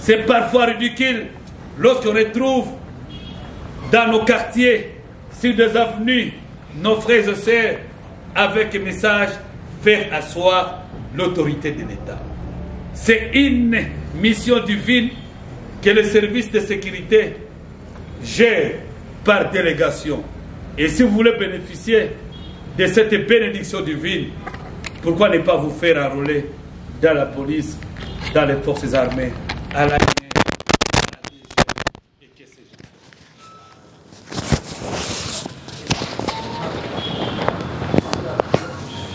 C'est parfois ridicule lorsqu'on retrouve dans nos quartiers, sur des avenues, nos frères et sœurs avec un message faire asseoir l'autorité de l'État. C'est une mission divine que le service de sécurité gère par délégation. Et si vous voulez bénéficier de cette bénédiction divine, pourquoi ne pas vous faire enrôler dans la police, dans les forces armées, à la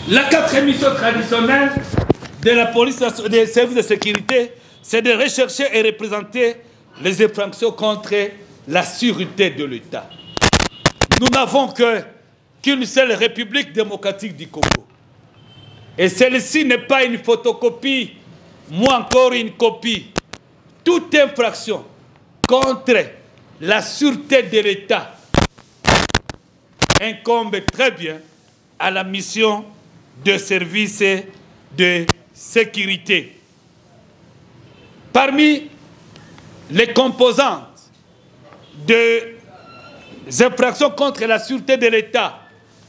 La quatrième mission traditionnelle de la police des services de sécurité, c'est de rechercher et représenter les infractions contre la sûreté de l'État. Nous n'avons qu'une seule République démocratique du Congo. Et celle-ci n'est pas une photocopie, moins encore une copie. Toute infraction contre la sûreté de l'État incombe très bien à la mission de services de sécurité. Parmi les composantes des infractions contre la sûreté de l'État,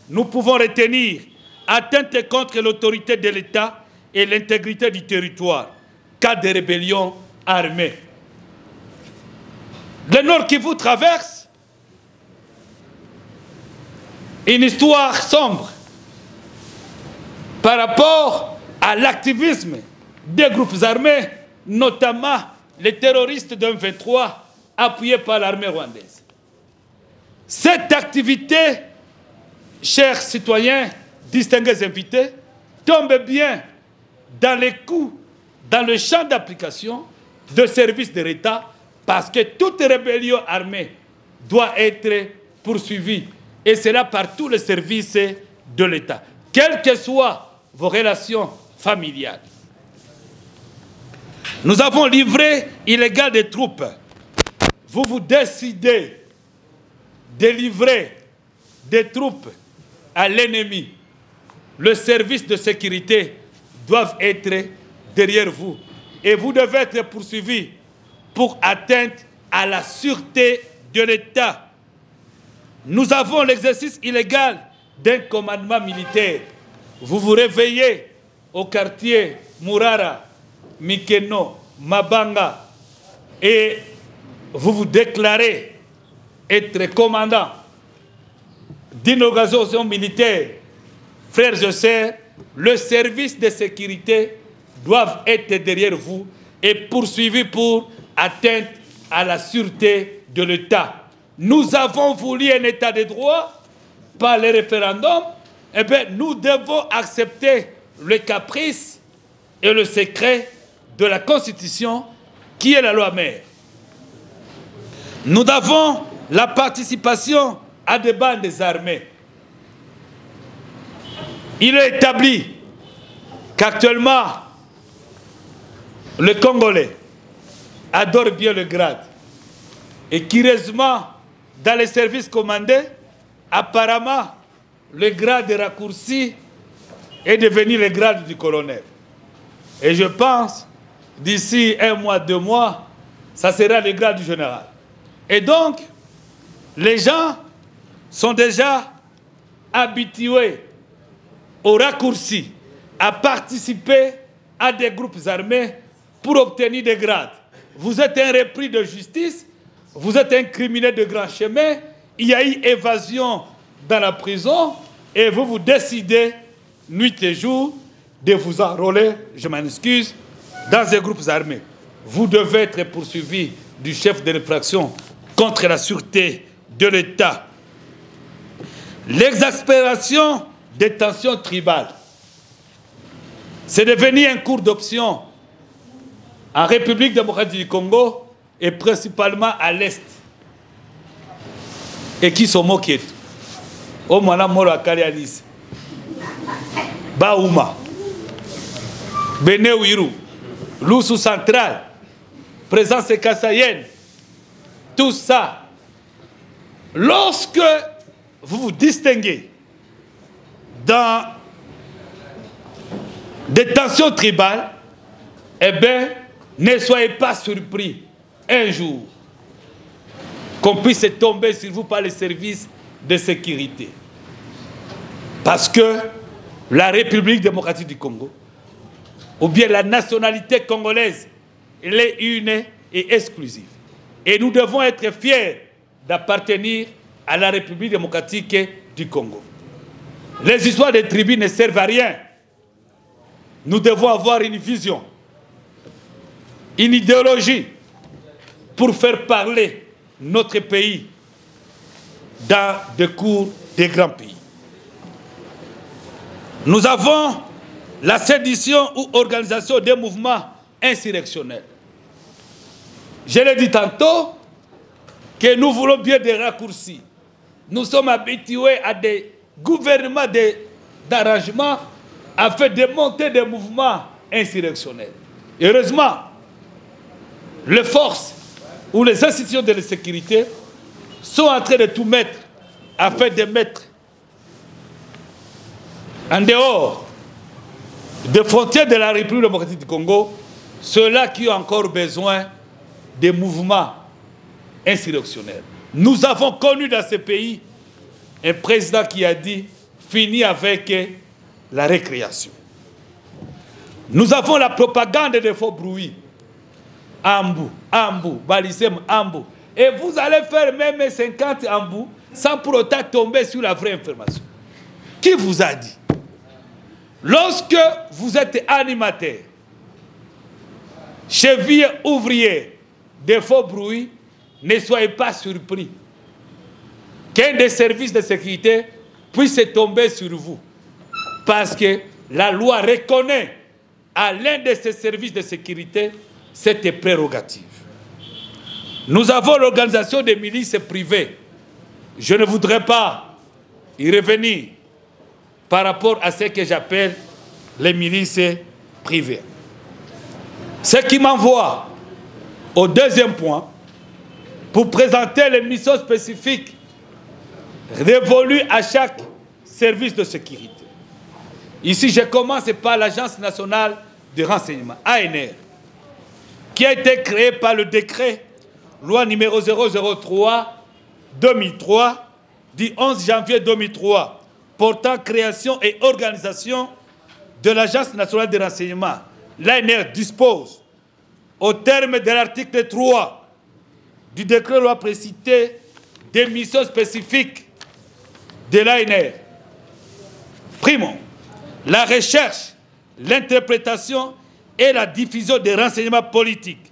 nous pouvons retenir atteinte contre l'autorité de l'État et l'intégrité du territoire, cas de rébellion armée. Le Nord qui vous traverse, une histoire sombre par rapport à l'activisme des groupes armés, notamment les terroristes d'un 23 appuyés par l'armée rwandaise. Cette activité, chers citoyens, distingués invités, tombe bien dans les coûts, dans le champ d'application de services de l'État, parce que toute rébellion armée doit être poursuivie, et cela par tous les services de l'État, quelles que soient vos relations familiales. Nous avons livré illégal des troupes. Vous vous décidez de livrer des troupes à l'ennemi. Le service de sécurité doit être derrière vous. Et vous devez être poursuivi pour atteinte à la sûreté de l'État. Nous avons l'exercice illégal d'un commandement militaire. Vous vous réveillez au quartier Murara, Mikeno, Mabanga, et vous vous déclarez être commandant d'une organisation militaire, frères et sœurs, le service de sécurité doit être derrière vous et poursuivi pour atteinte à la sûreté de l'État. Nous avons voulu un État de droit par le référendum, eh bien, nous devons accepter le caprice et le secret de la Constitution qui est la loi mère. Nous avons la participation à des bandes armées. Il est établi qu'actuellement, le Congolais adore bien le grade. Et curieusement, dans les services commandés, apparemment, le grade raccourci est devenu le grade du colonel. Et je pense, d'ici un mois, deux mois, ça sera le grade du général. Et donc, les gens sont déjà habitués au raccourci, à participer à des groupes armés pour obtenir des grades. Vous êtes un repris de justice, vous êtes un criminel de grand chemin, il y a eu évasion dans la prison et vous vous décidez, nuit et jour, de vous enrôler, je m'en excuse, dans des groupes armés. Vous devez être poursuivi du chef de l'infraction contre la sûreté de l'État. L'exaspération des tensions tribales, c'est devenu un cours d'option en République démocratique du Congo et principalement à l'Est. Et qui sont moqués. Au mwana molo akali alisi. Baouma. Beneuiru. Lusu Central. Présence Kassayenne. Tout ça. Lorsque vous vous distinguez dans des tensions tribales, eh bien, Ne soyez pas surpris un jour qu'on puisse tomber sur vous par les services de sécurité. Parce que la République démocratique du Congo, ou bien la nationalité congolaise, elle est une et exclusive. Et nous devons être fiers d'appartenir à la République démocratique du Congo. Les histoires des tribus ne servent à rien. Nous devons avoir une vision, une idéologie pour faire parler notre pays dans des cours des grands pays. Nous avons la sédition ou organisation des mouvements insurrectionnels. Je l'ai dit tantôt que nous voulons bien des raccourcis. Nous sommes habitués à des gouvernements d'arrangement afin de monter des mouvements insurrectionnels. Heureusement, les forces ou les institutions de la sécurité sont en train de tout mettre afin de mettre en dehors des frontières de la République démocratique du Congo ceux-là qui ont encore besoin des mouvements insurrectionnels. Nous avons connu dans ce pays un président qui a dit fini avec la récréation. Nous avons la propagande des faux bruits. Ambou, Ambou, Balisem, Ambou. Et vous allez faire même 50 Ambou sans pour autant tomber sur la vraie information. Qui vous a dit? Lorsque vous êtes animateur, cheville ouvrier des faux bruits, ne soyez pas surpris qu'un des services de sécurité puisse tomber sur vous. Parce que la loi reconnaît à l'un de ces services de sécurité cette prérogative. Nous avons l'organisation des milices privées. Je ne voudrais pas y revenir par rapport à ce que j'appelle les milices privées. Ce qui m'envoie au deuxième point, pour présenter les missions spécifiques révolues à chaque service de sécurité. Ici, je commence par l'Agence nationale de renseignement, ANR, qui a été créée par le décret loi numéro 003 2003 du 11 janvier 2003 portant création et organisation de l'Agence nationale de renseignement. L'ANR dispose, au terme de l'article 3 du décret loi précité, des missions spécifiques de l'ANR. Primo, la recherche, l'interprétation et la diffusion des renseignements politiques,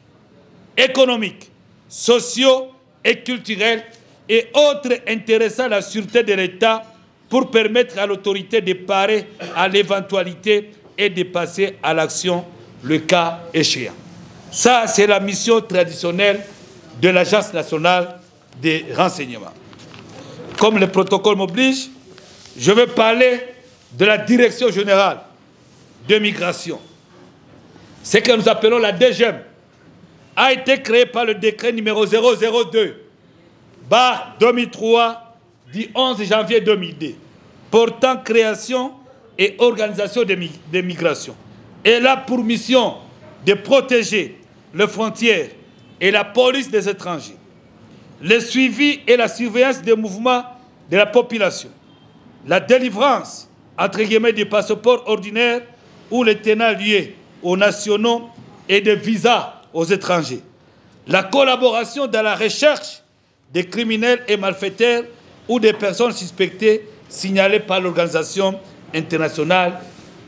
économiques, sociaux et culturels et autres intéressant la sûreté de l'État pour permettre à l'autorité de parer à l'éventualité et de passer à l'action le cas échéant. Ça, c'est la mission traditionnelle de l'Agence nationale des renseignements. Comme le protocole m'oblige, je vais parler de la Direction générale de migration. Ce que nous appelons la DGM a été créée par le décret numéro 002 2003 du 11 janvier 2002 portant création et organisation des migrations. Elle a pour mission de protéger les frontières et la police des étrangers, le suivi et la surveillance des mouvements de la population, la délivrance, entre guillemets, des passeports ordinaires ou les tenants liés aux nationaux et des visas aux étrangers, la collaboration dans la recherche des criminels et malfaiteurs ou des personnes suspectées signalées par l'Organisation internationale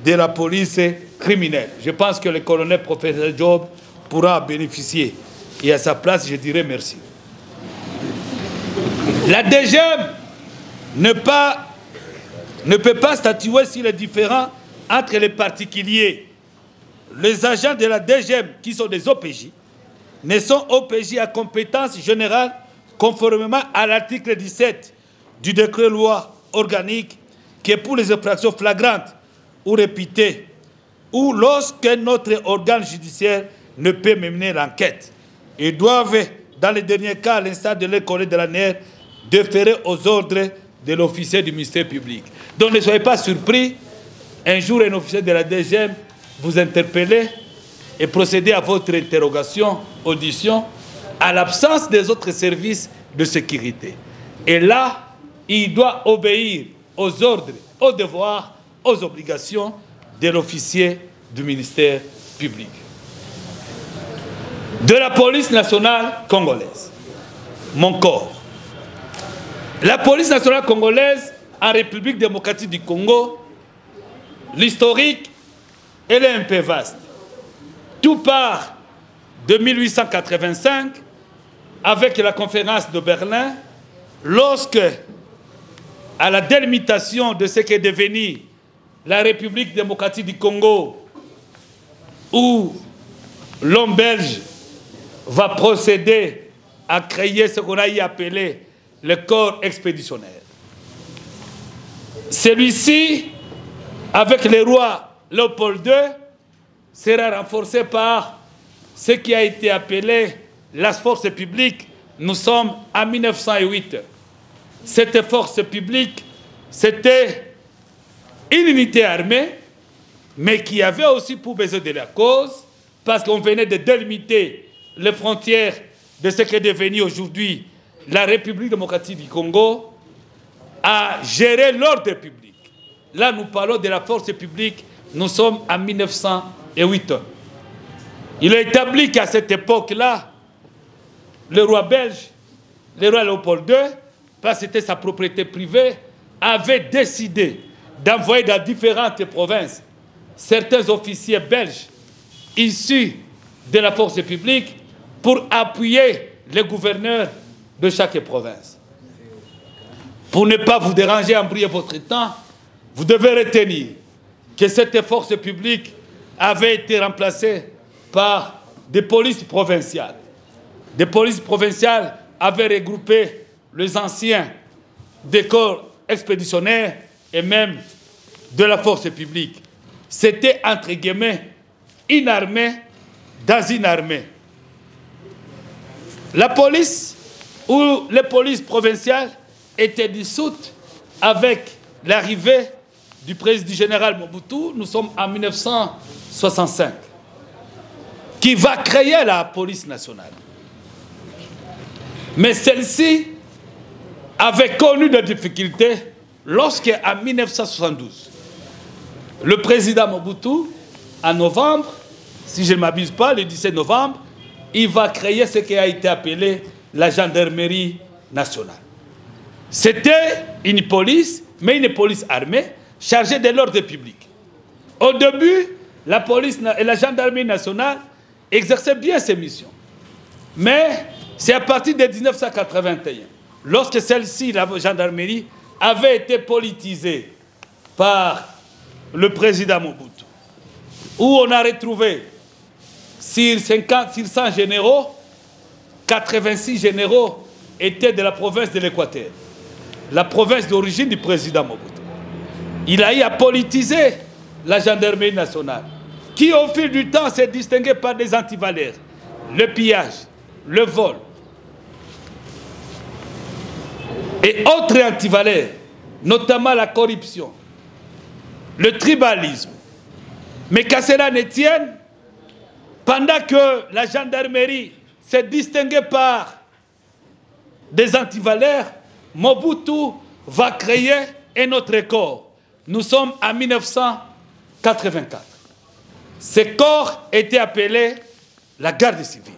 de la police criminelle. Je pense que le colonel professeur Job pourra bénéficier. Et à sa place, je dirais merci. La DGM ne, ne peut pas statuer sur les différends entre les particuliers. Les agents de la DGM, qui sont des OPJ, ne sont OPJ à compétence générale conformément à l'article 17 du décret loi organique qui est pour les infractions flagrantes ou répétées, ou lorsque notre organe judiciaire ne peut mener l'enquête. Ils doivent, dans les derniers cas, à l'instar de l'école de la NER, déférer aux ordres de l'officier du ministère public. Donc ne soyez pas surpris, un jour un officier de la DGM vous interpellez et procéder à votre interrogation, audition, à l'absence des autres services de sécurité. Et là, il doit obéir aux ordres, aux devoirs, aux obligations de l'officier du ministère public. De la police nationale congolaise, mon corps. La police nationale congolaise en République démocratique du Congo, l'historique, elle est un peu vaste. Tout part de 1885 avec la conférence de Berlin, lorsque, à la délimitation de ce qu'est devenu la République démocratique du Congo, où l'homme belge va procéder à créer ce qu'on a y appelé le corps expéditionnaire. Celui-ci, avec le roi Léopold II, sera renforcé par ce qui a été appelé la force publique. Nous sommes en 1908. Cette force publique, c'était une unité armée, mais qui avait aussi pour besoin de la cause, parce qu'on venait de délimiter les frontières de ce qui est devenu aujourd'hui la République démocratique du Congo, à gérer l'ordre public. Là, nous parlons de la force publique, nous sommes en 1908. Il a établi qu'à cette époque-là, le roi belge, le roi Léopold II, parce que c'était sa propriété privée, avait décidé d'envoyer dans différentes provinces certains officiers belges issus de la force publique pour appuyer les gouverneurs de chaque province. Pour ne pas vous déranger, embrouiller votre temps, vous devez retenir que cette force publique avait été remplacée par des polices provinciales. Des polices provinciales avaient regroupé les anciens des corps expéditionnaires et même de la force publique. C'était, entre guillemets, une armée dans une armée. La police ou les polices provinciales étaient dissoutes avec l'arrivée du président général Mobutu, nous sommes en 1965, qui va créer la police nationale. Mais celle-ci avait connu des difficultés lorsque, en 1972, le président Mobutu, en novembre, si je ne m'abuse pas, le 17 novembre, il va créer ce qui a été appelé la gendarmerie nationale. C'était une police, mais une police armée, chargée de l'ordre public. Au début, la police et la gendarmerie nationale exerçaient bien ces missions. Mais c'est à partir de 1981, lorsque celle-ci, la gendarmerie, avait été politisée par le président Mobutu, où on a retrouvé sur, 50, sur 100 généraux, 86 généraux étaient de la province de l'Équateur, la province d'origine du président Mobutu. Il a eu à politiser la gendarmerie nationale, qui au fil du temps s'est distinguée par des antivaleurs, le pillage, le vol et autres antivaleurs, notamment la corruption, le tribalisme. Mais qu'à cela ne tienne, pendant que la gendarmerie s'est distinguée par des antivaleurs, Mobutu va créer un autre corps. Nous sommes en 1984. Ce corps était appelé la garde civile.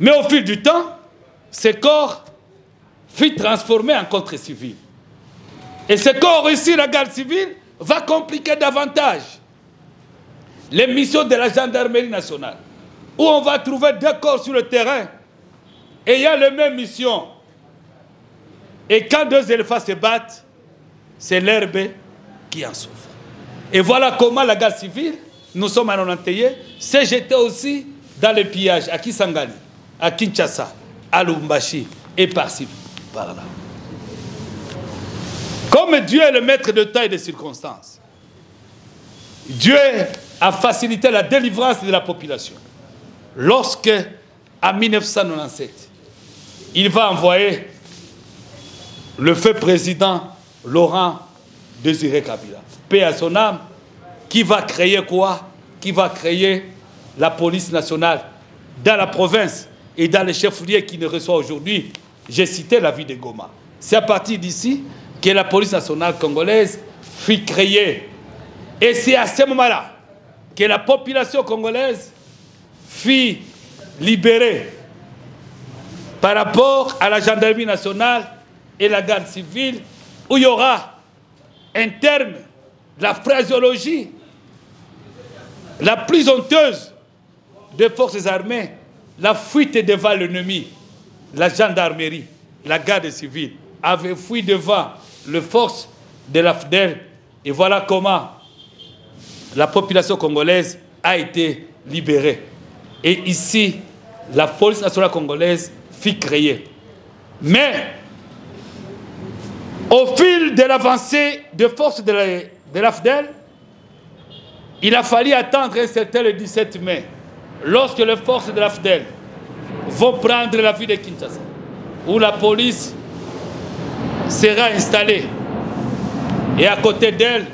Mais au fil du temps, ce corps fut transformé en contre civil. Et ce corps ici, la garde civile, va compliquer davantage les missions de la gendarmerie nationale, où on va trouver deux corps sur le terrain ayant les mêmes missions. Et quand deux éléphants se battent, c'est l'herbe qui en souffre. Et voilà comment la garde civile, nous sommes à Nonanteye, s'est jetée aussi dans le pillage à Kisangani, à Kinshasa, à Lubumbashi et par-ci, par-là. Comme Dieu est le maître de temps et de circonstances, Dieu a facilité la délivrance de la population. Lorsque, en 1997, il va envoyer le feu président Laurent Désiré Kabila, paix à son âme, qui va créer quoi? Qui va créer la police nationale dans la province et dans les chefs-lieux qui ne reçoivent aujourd'hui, j'ai cité la ville de Goma. C'est à partir d'ici que la police nationale congolaise fut créée. Et c'est à ce moment-là que la population congolaise fut libérée par rapport à la gendarmerie nationale et la garde civile, où il y aura un terme, la phraseologie la plus honteuse des forces armées, la fuite devant l'ennemi, la gendarmerie, la garde civile avait fui devant les forces de la FDEL. Et voilà comment la population congolaise a été libérée. Et ici, la police nationale congolaise fut créée. Mais, au fil de l'avancée des forces de la, de l'AFDEL, il a fallu attendre un certain le 17 mai, lorsque les forces de l'AFDEL vont prendre la ville de Kinshasa, où la police sera installée. Et à côté d'elle,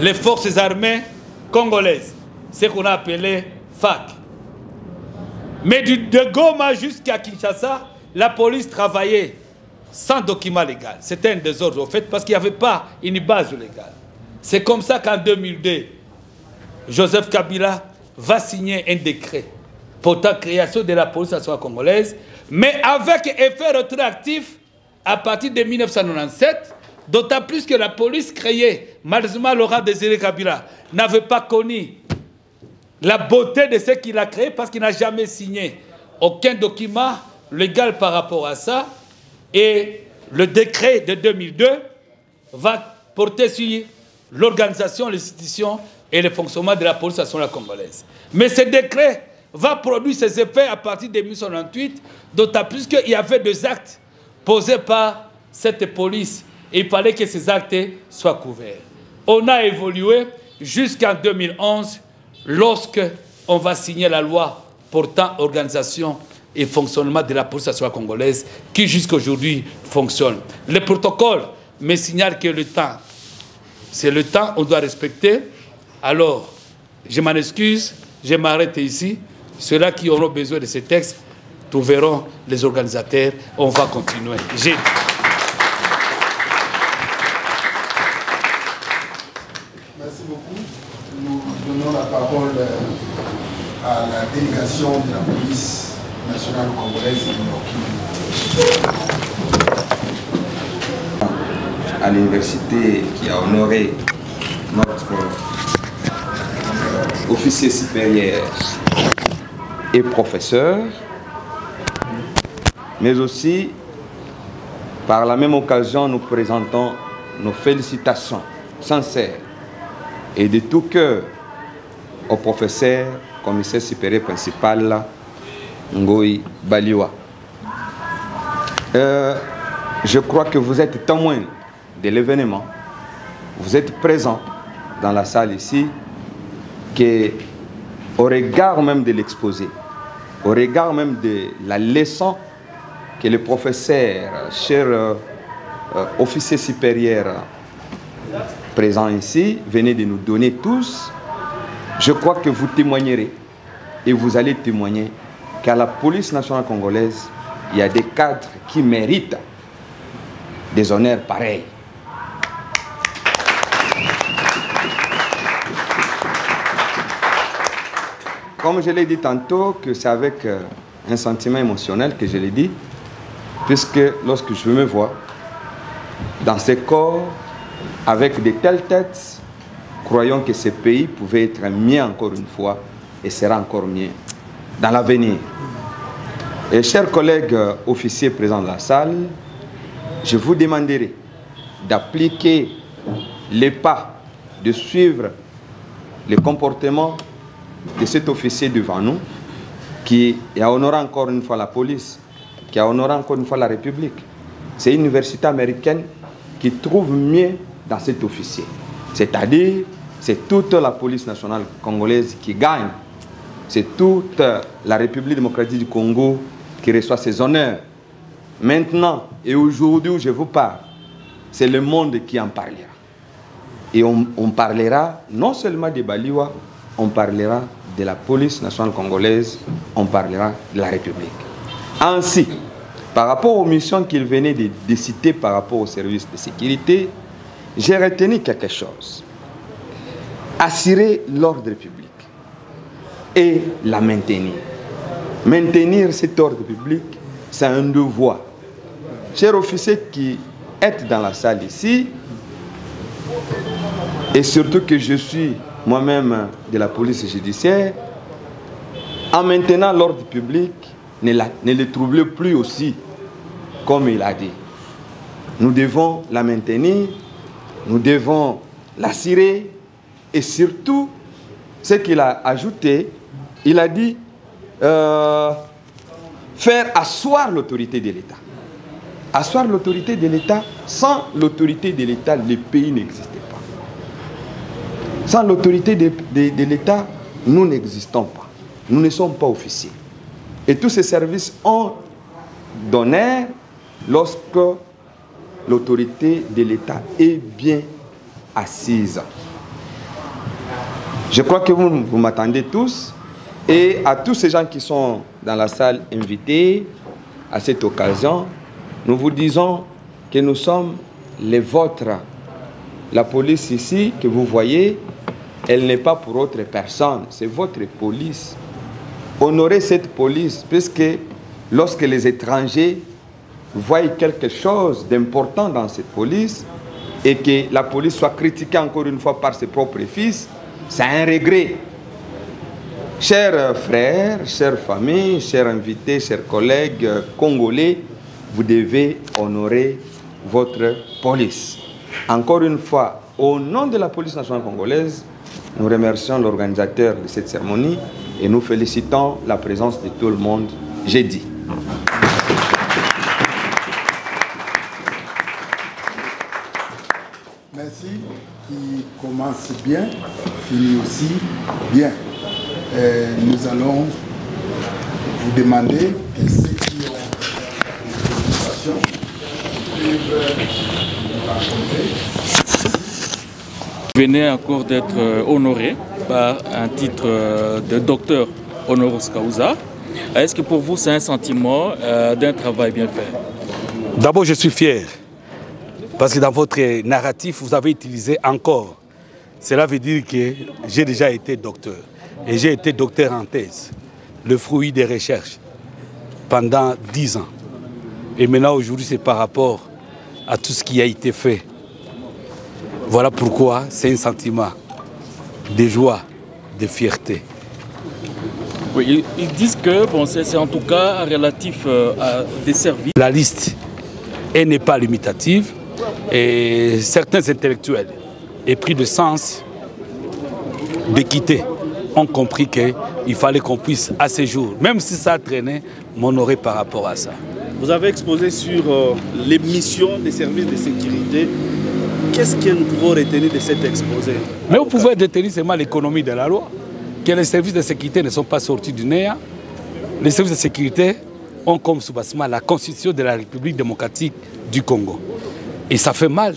les forces armées congolaises, ce qu'on a appelé FAC. Mais de Goma jusqu'à Kinshasa, la police travaillait sans document légal. C'était un désordre, au fait, parce qu'il n'y avait pas une base légale. C'est comme ça qu'en 2002, Joseph Kabila va signer un décret portant création de la police nationale congolaise, mais avec effet rétroactif à partir de 1997, d'autant plus que la police créée, malheureusement Laurent Désiré Kabila, n'avait pas connu la beauté de ce qu'il a créé parce qu'il n'a jamais signé aucun document légal par rapport à ça. Et le décret de 2002 va porter sur l'organisation, l'institution et le fonctionnement de la police nationale congolaise. Mais ce décret va produire ses effets à partir de 1998, d'autant plus qu'il y avait des actes posés par cette police et il fallait que ces actes soient couverts. On a évolué jusqu'en 2011 lorsque on va signer la loi portant organisation et fonctionnement de la police nationale congolaise qui jusqu'à aujourd'hui fonctionne. Le protocole me signale que le temps c'est le temps, on doit respecter. Alors, je m'en excuse, je m'arrête ici. Ceux-là qui auront besoin de ces textes trouveront les organisateurs. On va continuer. Merci beaucoup. Nous donnons la parole à la délégation de la police nationale congolaise à l'université qui a honoré notre officier supérieur et professeur, mais aussi par la même occasion nous présentons nos félicitations sincères et de tout cœur au professeur commissaire supérieur principal Ngoï Baliwa. Euh, je crois que vous êtes témoin de l'événement, vous êtes présent dans la salle ici, que au regard même de l'exposé, au regard même de la leçon que le professeur, cher euh, euh, officier supérieur présent ici, venait de nous donner tous, je crois que vous témoignerez et vous allez témoigner qu'à la police nationale congolaise, il y a des cadres qui méritent des honneurs pareils. Comme je l'ai dit tantôt, que c'est avec euh, un sentiment émotionnel que je l'ai dit, puisque lorsque je me vois dans ces corps, avec de telles têtes, croyons que ce pays pouvait être mieux encore une fois et sera encore mieux dans l'avenir. Et chers collègues euh, officiers présents dans la salle, je vous demanderai d'appliquer les pas, de suivre les comportements de cet officier devant nous qui a honoré encore une fois la police, qui a honoré encore une fois la République. C'est une université américaine qui trouve mieux dans cet officier. C'est-à-dire, c'est toute la police nationale congolaise qui gagne. C'est toute la République démocratique du Congo qui reçoit ses honneurs. Maintenant et aujourd'hui où je vous parle, c'est le monde qui en parlera. Et on, parlera non seulement de Baliwa, on parlera de la police nationale congolaise, on parlera de la République. Ainsi, par rapport aux missions qu'il venait de, de citer par rapport au service de sécurité, j'ai retenu quelque chose. Assurer l'ordre public et la maintenir. Maintenir cet ordre public, c'est un devoir. Chers officiers qui êtes dans la salle ici, et surtout que je suis moi-même de la police judiciaire, en maintenant l'ordre public, ne, la, le troublez plus aussi, comme il a dit. Nous devons la maintenir, nous devons l'assurer, et surtout, ce qu'il a ajouté, il a dit euh, faire asseoir l'autorité de l'État. Asseoir l'autorité de l'État, sans l'autorité de l'État, le pays n'existait pas. Sans l'autorité de, l'État, nous n'existons pas. Nous ne sommes pas officiers. Et tous ces services ont donné lorsque l'autorité de l'État est bien assise. Je crois que vous m'attendez tous. Et à tous ces gens qui sont dans la salle invités à cette occasion, nous vous disons que nous sommes les vôtres. La police ici que vous voyez, elle n'est pas pour autre personne, c'est votre police. Honorez cette police, puisque lorsque les étrangers voient quelque chose d'important dans cette police et que la police soit critiquée encore une fois par ses propres fils, c'est un regret. Chers frères, chères familles, chers invités, chers collègues congolais, vous devez honorer votre police. Encore une fois, au nom de la police nationale congolaise, nous remercions l'organisateur de cette cérémonie et nous félicitons la présence de tout le monde jeudi. Merci, qui commence bien, finit aussi bien. Euh, nous allons vous demander que ceux qui ont une. Vous venez encore d'être euh, honoré par un titre euh, de docteur honoris causa. Est-ce que pour vous c'est un sentiment d'un travail bien fait? D'abord, je suis fier. Parce que dans votre narratif, vous avez utilisé encore. Cela veut dire que j'ai déjà été docteur. Et j'ai été docteur en thèse, le fruit des recherches, pendant dix ans. Et maintenant, aujourd'hui, c'est par rapport à tout ce qui a été fait. Voilà pourquoi c'est un sentiment de joie, de fierté. Oui, ils, disent que bon, c'est en tout cas relatif euh, à des services. La liste, elle n'est pas limitative et certains intellectuels, épris de sens, d'équité, ont compris qu'il fallait qu'on puisse, à ces jours, même si ça a traîné, m'honorer par rapport à ça. Vous avez exposé sur euh, les missions des services de sécurité. Qu'est-ce que vous pouvez retenir de cet exposé? Mais vous pouvez détenir seulement l'économie de la loi, que les services de sécurité ne sont pas sortis du néant. Les services de sécurité ont comme sous-bassement la constitution de la République démocratique du Congo. Et ça fait mal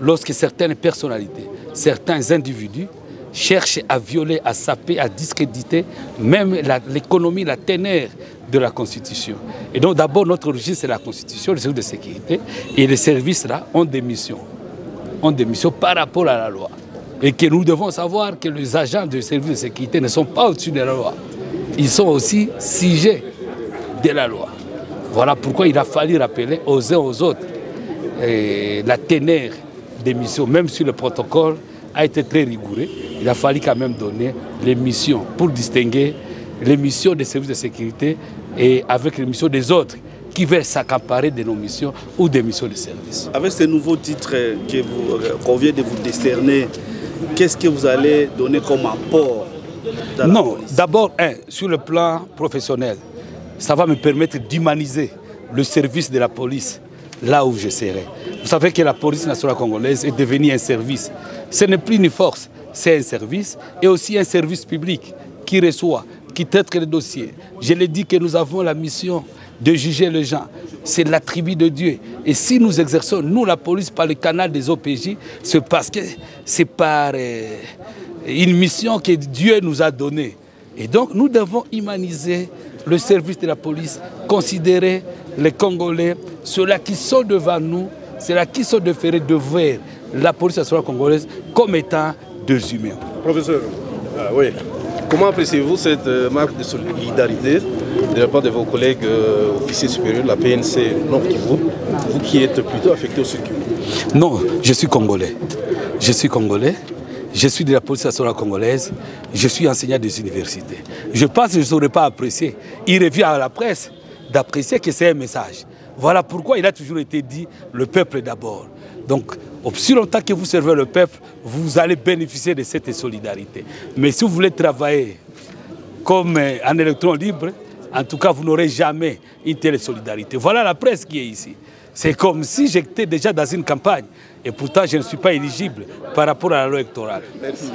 lorsque certaines personnalités, certains individus cherchent à violer, à saper, à discréditer même l'économie, la ténère de la Constitution. Et donc d'abord, notre origine, c'est la Constitution, les services de sécurité. Et les services-là ont des missions. Ont des missions par rapport à la loi. Et que nous devons savoir que les agents de services de sécurité ne sont pas au-dessus de la loi. Ils sont aussi sujets de la loi. Voilà pourquoi il a fallu rappeler aux uns aux autres et la ténère des missions, même si le protocole a été très rigoureux, il a fallu quand même donner les missions pour distinguer les missions des services de sécurité et avec les missions des autres qui veulent s'accaparer de nos missions ou des missions de service. Avec ces nouveaux titres que vous, qu'on vient de vous décerner, qu'est-ce que vous allez donner comme apport Non, d'abord, sur le plan professionnel, ça va me permettre d'humaniser le service de la police là où je serai. Vous savez que la police nationale congolaise est devenue un service. Ce n'est plus une force, c'est un service et aussi un service public qui reçoit, qui traite les dossiers. Je l'ai dit que nous avons la mission de juger les gens. C'est l'attribut de Dieu. Et si nous exerçons, nous, la police, par le canal des OPJ, c'est parce que c'est par euh, une mission que Dieu nous a donnée. Et donc, nous devons humaniser le service de la police, considérer les Congolais, ceux-là qui sont devant nous, ceux-là qui sont de voir la police nationale congolaise comme étant des humains. Professeur, ah, oui. comment appréciez-vous cette euh, marque de solidarité de la part de vos collègues euh, officiers supérieurs de la PNC Nord Kivu, vous qui êtes plutôt affecté au Sud Kivu? Non, je suis congolais. Je suis congolais. Je suis de la police nationale congolaise. Je suis enseignant des universités. Je pense que je ne saurais pas apprécier. Il revient à la presse d'apprécier que c'est un message. Voilà pourquoi il a toujours été dit le peuple d'abord. Donc, aussi longtemps que vous servez le peuple, vous allez bénéficier de cette solidarité. Mais si vous voulez travailler comme euh, un électron libre, en tout cas, vous n'aurez jamais une telle solidarité. Voilà la presse qui est ici. C'est comme si j'étais déjà dans une campagne. Et pourtant, je ne suis pas éligible par rapport à la loi électorale. Merci.